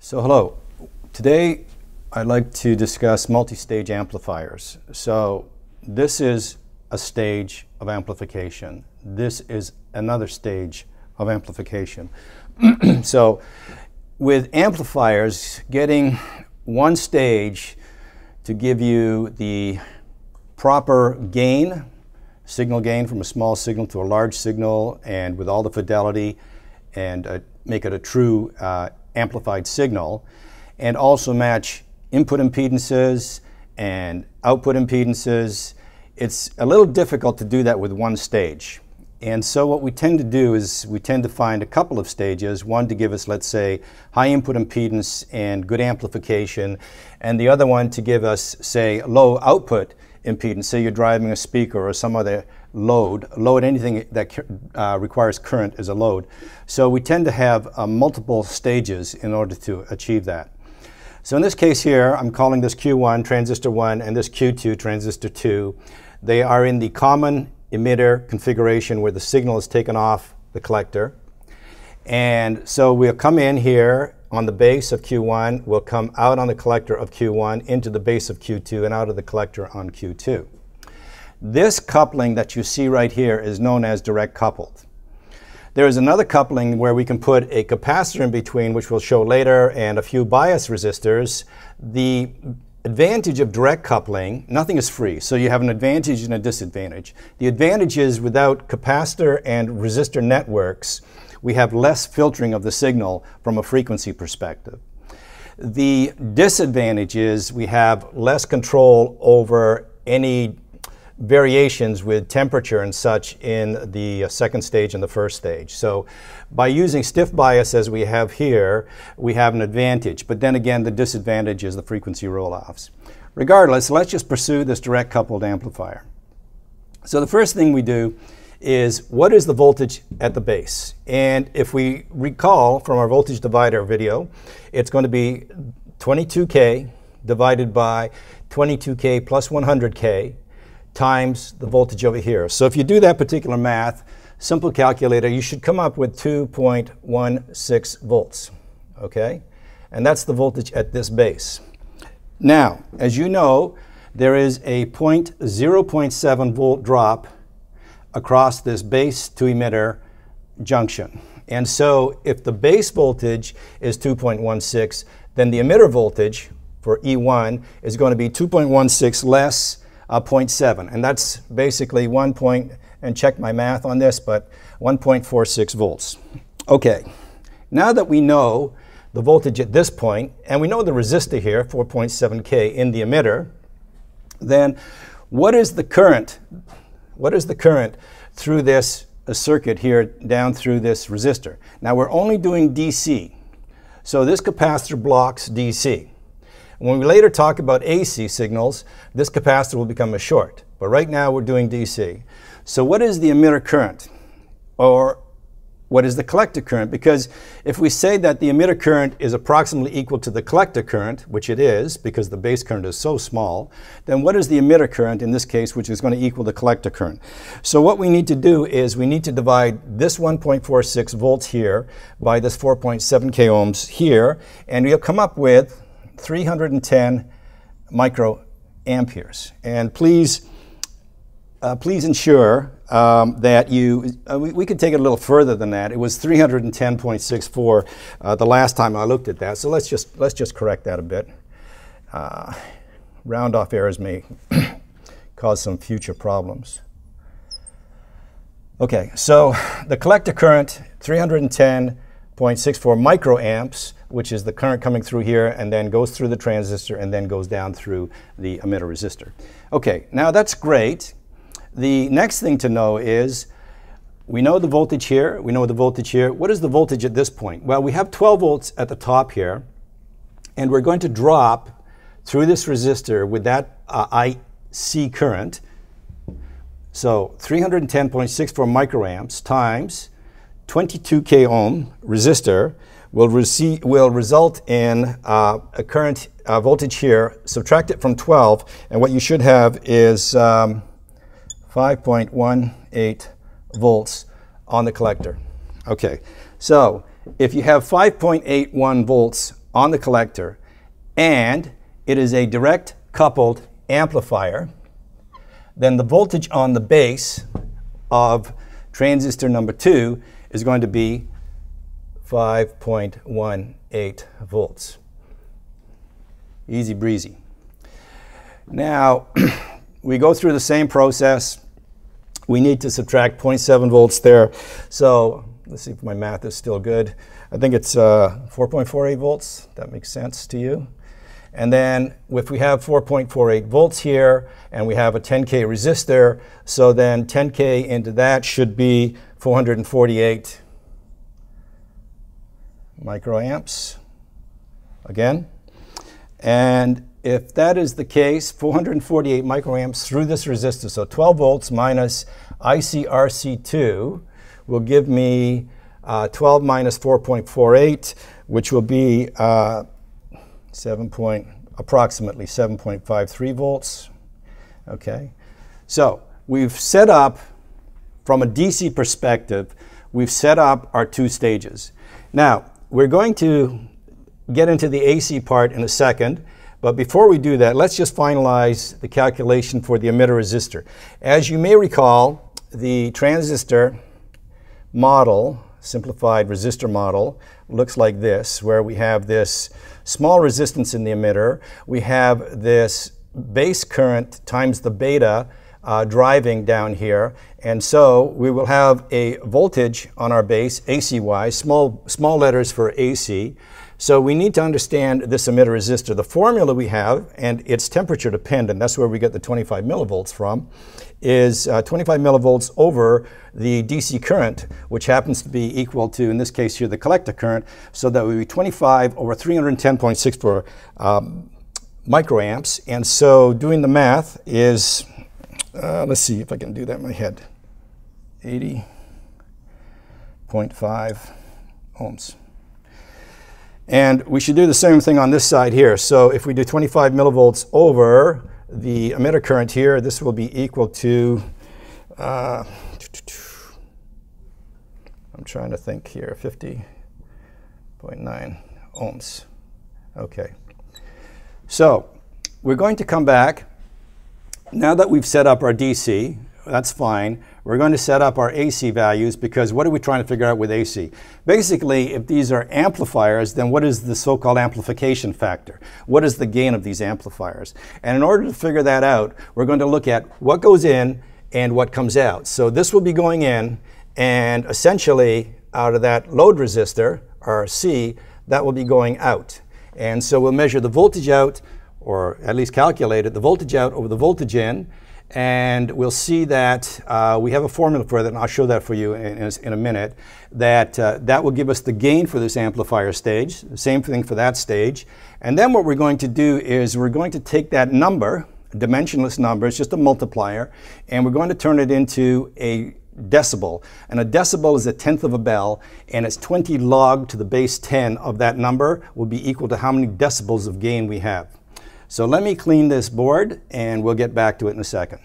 So hello. Today I'd like to discuss multi-stage amplifiers. So this is a stage of amplification. This is another stage of amplification. so with amplifiers, getting one stage to give you the proper gain, signal gain from a small signal to a large signal, and with all the fidelity, and uh, make it a true uh, amplified signal, and also match input impedances and output impedances. It's a little difficult to do that with one stage. And so what we tend to do is we tend to find a couple of stages, one to give us, let's say, high input impedance and good amplification, and the other one to give us, say, low output impedance. Say you're driving a speaker or some other load. Load, anything that uh, requires current is a load. So we tend to have uh, multiple stages in order to achieve that. So in this case here, I'm calling this Q1, transistor 1, and this Q2, transistor 2. They are in the common emitter configuration where the signal is taken off the collector. And so we'll come in here on the base of Q1, we'll come out on the collector of Q1 into the base of Q2 and out of the collector on Q2. This coupling that you see right here is known as direct coupled. There is another coupling where we can put a capacitor in between, which we'll show later, and a few bias resistors. The advantage of direct coupling, nothing is free, so you have an advantage and a disadvantage. The advantage is without capacitor and resistor networks, we have less filtering of the signal from a frequency perspective. The disadvantage is we have less control over any variations with temperature and such in the uh, second stage and the first stage. So by using stiff bias as we have here, we have an advantage. But then again, the disadvantage is the frequency roll-offs. Regardless, let's just pursue this direct coupled amplifier. So the first thing we do is what is the voltage at the base? And if we recall from our voltage divider video, it's going to be 22K divided by 22K plus 100K times the voltage over here. So if you do that particular math, simple calculator, you should come up with 2.16 volts, okay? And that's the voltage at this base. Now, as you know, there is a 0.7 volt drop across this base to emitter junction. And so if the base voltage is 2.16, then the emitter voltage for E1 is going to be 2.16 less uh, 0.7. And that's basically 1 point, and check my math on this, but 1.46 volts. Okay, now that we know the voltage at this point, and we know the resistor here, 4.7K in the emitter, then what is the current? What is the current through this circuit here down through this resistor? Now we're only doing DC. So this capacitor blocks DC. When we later talk about AC signals, this capacitor will become a short. But right now we're doing DC. So what is the emitter current? Or what is the collector current? Because if we say that the emitter current is approximately equal to the collector current, which it is because the base current is so small, then what is the emitter current in this case, which is going to equal the collector current? So what we need to do is we need to divide this 1.46 volts here by this 4.7 k ohms here, and we'll come up with 310 microamperes. And please, uh, please ensure um, that you, uh, we, we, could take it a little further than that. It was 310.64 uh, the last time I looked at that. So let's just, let's just correct that a bit. Uh, round off errors may cause some future problems. Okay, so the collector current, 310.64 microamps which is the current coming through here and then goes through the transistor and then goes down through the emitter resistor. Okay, now that's great. The next thing to know is we know the voltage here, we know the voltage here. What is the voltage at this point? Well, we have 12 volts at the top here, and we're going to drop through this resistor with that uh, IC current. So 310.64 microamps times 22k ohm resistor will, receive, will result in uh, a current uh, voltage here, subtract it from 12, and what you should have is um, 5.18 volts on the collector. Okay, so if you have 5.81 volts on the collector and it is a direct coupled amplifier, then the voltage on the base of transistor number two is going to be 5.18 volts. Easy breezy. Now, we go through the same process. We need to subtract 0.7 volts there. So let's see if my math is still good. I think it's uh, 4.48 volts. That makes sense to you. And then if we have 4.48 volts here and we have a 10K resistor, so then 10K into that should be 448 microamps again. And if that is the case, 448 microamps through this resistor, so 12 volts minus ICRC2 will give me uh, 12 minus 4.48, which will be uh, 7 point, approximately 7.53 volts. Okay, so we've set up, from a DC perspective, we've set up our two stages. Now, we're going to get into the AC part in a second, but before we do that, let's just finalize the calculation for the emitter resistor. As you may recall, the transistor model, simplified resistor model, looks like this, where we have this small resistance in the emitter, we have this base current times the beta uh, driving down here. And so we will have a voltage on our base, AC-wise, small, small letters for AC. So we need to understand this emitter resistor. The formula we have, and it's temperature dependent, that's where we get the 25 millivolts from, is uh, 25 millivolts over the DC current, which happens to be equal to, in this case here, the collector current. So that would be 25 over 310.64 um, microamps. And so doing the math is uh, let's see if I can do that in my head. 80.5 ohms. And we should do the same thing on this side here. So if we do 25 millivolts over the emitter current here, this will be equal to, uh, I'm trying to think here, 50.9 ohms. Okay. So we're going to come back now that we've set up our DC, that's fine. We're going to set up our AC values because what are we trying to figure out with AC? Basically, if these are amplifiers, then what is the so-called amplification factor? What is the gain of these amplifiers? And in order to figure that out, we're going to look at what goes in and what comes out. So this will be going in, and essentially out of that load resistor, or C, that will be going out. And so we'll measure the voltage out, or at least calculated the voltage out over the voltage in. And we'll see that uh, we have a formula for that, and I'll show that for you in, in, in a minute, that uh, that will give us the gain for this amplifier stage, same thing for that stage. And then what we're going to do is we're going to take that number, dimensionless number, it's just a multiplier, and we're going to turn it into a decibel. And a decibel is a tenth of a bel, and it's 20 log to the base 10 of that number will be equal to how many decibels of gain we have. So let me clean this board and we'll get back to it in a second.